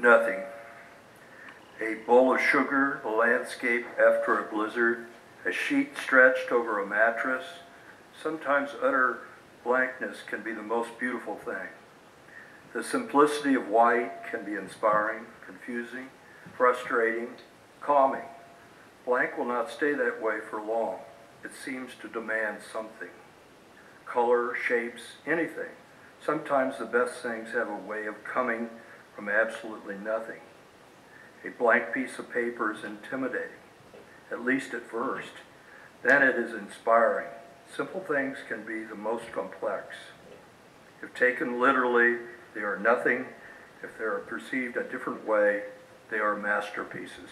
Nothing. A bowl of sugar, the landscape after a blizzard, a sheet stretched over a mattress. Sometimes utter blankness can be the most beautiful thing. The simplicity of white can be inspiring, confusing, frustrating, calming. Blank will not stay that way for long. It seems to demand something. Color, shapes, anything. Sometimes the best things have a way of coming from absolutely nothing. A blank piece of paper is intimidating, at least at first. Then it is inspiring. Simple things can be the most complex. If taken literally, they are nothing. If they are perceived a different way, they are masterpieces.